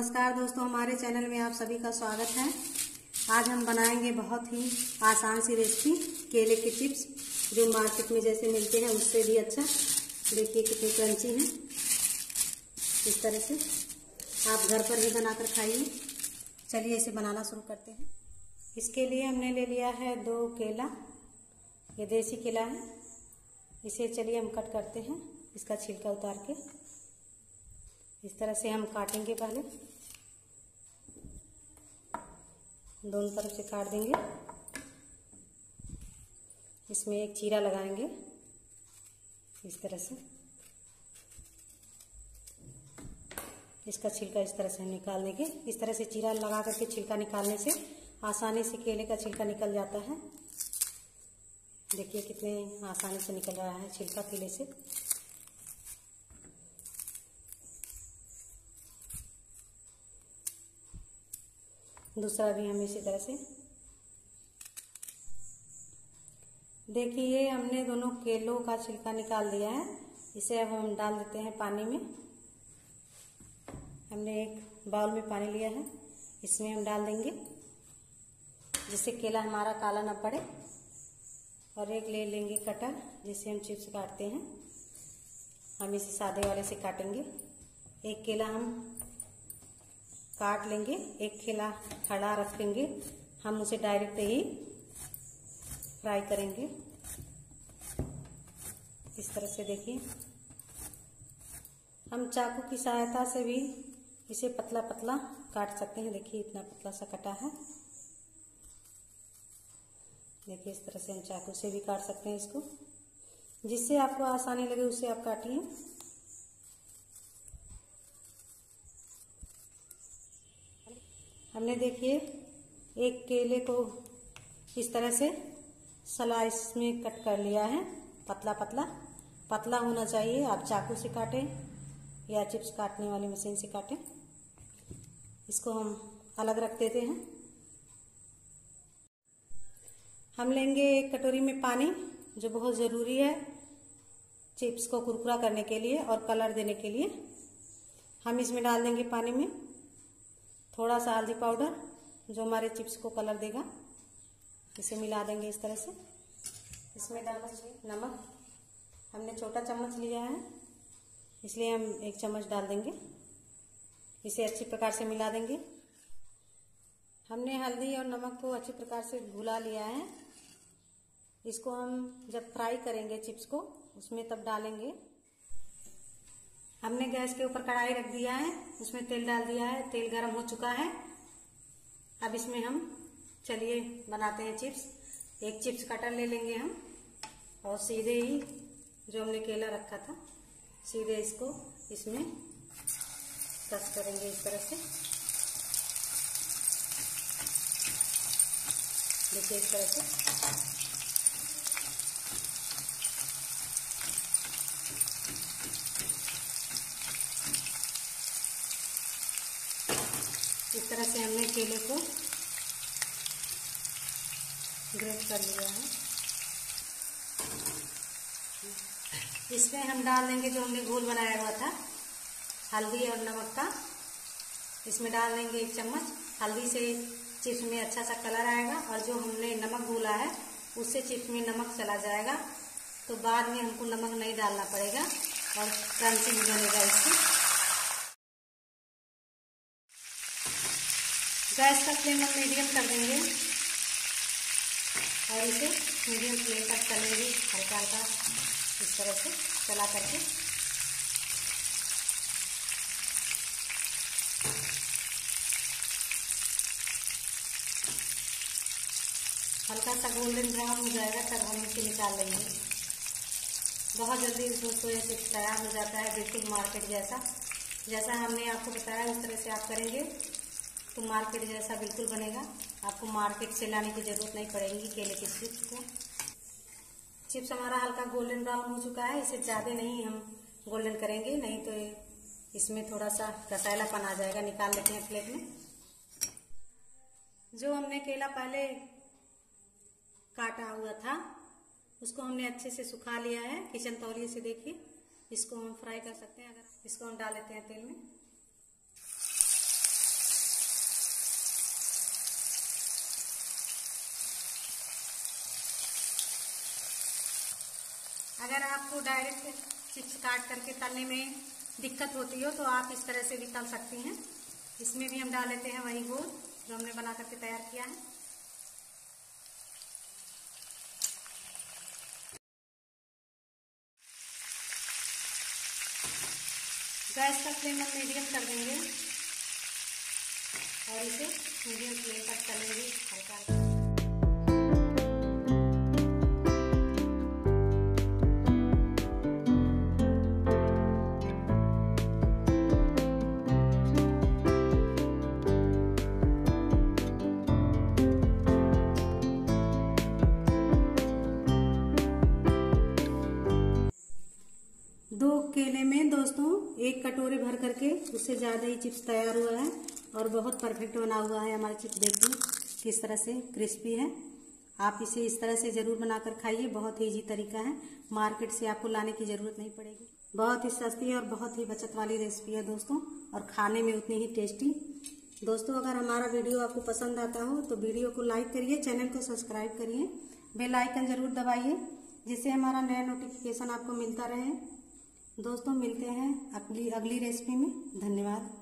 नमस्कार दोस्तों, हमारे चैनल में आप सभी का स्वागत है। आज हम बनाएँगे बहुत ही आसान सी रेसिपी केले के चिप्स जो मार्केट में जैसे मिलते हैं, उससे भी अच्छा। देखिए कितने क्रंची हैं। इस तरह से आप घर पर ही बनाकर खाइए। चलिए इसे बनाना शुरू करते हैं। इसके लिए हमने ले लिया है दो केला। ये देसी केला है। इसे चलिए हम कट करते हैं, इसका छिलका उतार के। इस तरह से हम काटेंगे पहले। दोनों तरफ़ से काट देंगे। इसमें एक चीरा लगाएँगे, इस तरह से। इसका छिलका इस तरह से निकाल देंगे। इस तरह से चीरा लगा करके छिलका निकालने से, आसानी से केले का छिलका निकल जाता है। देखिए कितने आसानी से निकल रहा है छिलका केले से। दूसरा भी हम इसी तरह से। देखिए, हमने दोनों केलों का छिलका निकाल दिया है। इसे अब हम डाल देते हैं पानी में। हमने एक बाउल में पानी लिया है। इसमें हम डाल देंगे, जिससे केला हमारा काला ना पड़े। और एक ले लेंगे कटर जिससे हम चिप्स काटते हैं। हम इसे सादे वाले से काटेंगे। एक केला हम काट लेंगे, एक खिला खड़ा रखेंगे। हम उसे डायरेक्ट ही फ्राई करेंगे। इस तरह से देखिए। हम चाकू की सहायता से भी इसे पतला पतला काट सकते हैं। देखिए, इतना पतला सा कटा है। देखिए, इस तरह से हम चाकू से भी काट सकते हैं इसको। जिससे आपको आसानी लगे उससे आप काटिए। हमने देखिए, एक केले को इस तरह से स्लाइस में कट कर लिया है। पतला पतला। पतला होना चाहिए। आप चाकू से काटें या चिप्स काटने वाली मशीन से काटें। इसको हम अलग रख देते हैं। हम लेंगे एक कटोरी में पानी, जो बहुत ज़रूरी है चिप्स को कुरकुरा करने के लिए और कलर देने के लिए। हम इसमें डाल देंगे पानी में। थोड़ा सा हल्दी पाउडर, जो हमारे चिप्स को कलर देगा, इसे मिला देंगे इस तरह से। इसमें चाहिए नमक। हमने छोटा चम्मच लिया है, इसलिए हम एक चम्मच डाल देंगे। इसे अच्छी प्रकार से मिला देंगे। हमने हल्दी और नमक को अच्छी प्रकार से घुला लिया है। इसको हम जब फ्राई करेंगे चिप्स को, उसमें तब डालेंगे। हमने गैस के ऊपर कढ़ाई रख दिया है, उसमें तेल डाल दिया है, तेल गर्म हो चुका है। अब इसमें हम चलिए बनाते हैं चिप्स। एक चिप्स कटर ले लेंगे हम, और सीधे ही जो हमने केला रखा था, सीधे इसको इसमें कस करेंगे इस तरह से। देखिए इस तरह से। तरह से हमने केले को ग्रेट कर लिया है। इसमें हम डाल देंगे जो हमने घोल बनाया हुआ था, हल्दी और नमक का। इसमें डाल देंगे एक चम्मच। हल्दी से चिप्स में अच्छा सा कलर आएगा और जो हमने नमक घोला है, उससे चिप्स में नमक चला जाएगा। तो बाद में हमको नमक नहीं डालना पड़ेगा और क्रंची भी बनेगा इससे गैस का फ्लेम हम मीडियम कर देंगे। और इसे मीडियम फ्लेम पर चलेंगे हल्का हल्का, इस तरह से चला करके। हल्का सा गोल्डन ब्राउन हो जाएगा, तब हम इसे निकाल लेंगे। बहुत जल्दी दोस्तों ऐसे तैयार हो जाता है, बिल्कुल मार्केट जैसा। जैसा हमने आपको बताया, उस तरह से आप करेंगे। तो मार्केट जैसा बिल्कुल बनेगा। आपको मार्केट से लाने की ज़रूरत नहीं पड़ेगी केले के चिप्स को। चिप्स हमारा हल्का गोल्डन ब्राउन हो चुका है, इसे ज़्यादा नहीं हम गोल्डन करेंगे, नहीं तो इसमें थोड़ा सा रसायलापन आ जाएगा, निकाल लेते हैं प्लेट में। जो हमने केला पहले काटा हुआ था, उसको हमने अच्छे से सुखा लिया है, किचन तौलिए से देखिए। इसको हम फ्राई कर सकते हैं, अगर इसको हम डाल लेते हैं तेल में। अगर आपको डायरेक्ट चिप्स काट करके तलने में दिक्कत होती हो तो आप इस तरह से भी तल सकती हैं। इसमें भी हम डाल लेते हैं वही गोल जो हमने बना करके तैयार किया है। गैस का फ्लेम हम मीडियम कर देंगे। और इसे मीडियम फ्लेम पर तलेंगे हल्का। दो केले में दोस्तों, एक कटोरे भर करके उससे ज़्यादा ही चिप्स तैयार हुआ है और बहुत परफेक्ट बना हुआ है हमारा चिप्स। देखिए, किस तरह से क्रिस्पी है। आप इसे इस तरह से ज़रूर बनाकर खाइए, बहुत ही ईजी तरीका है। मार्केट से आपको लाने की ज़रूरत नहीं पड़ेगी। बहुत ही सस्ती और बहुत ही बचत वाली रेसिपी है दोस्तों, और खाने में उतनी ही टेस्टी दोस्तों, अगर हमारा वीडियो आपको पसंद आता हो तो वीडियो को लाइक करिए, चैनल को सब्सक्राइब करिए। बेल आइकन ज़रूर दबाइए, जिससे हमारा नया नोटिफिकेशन आपको मिलता रहे। दोस्तों मिलते हैं अगली अगली रेसिपी में। धन्यवाद।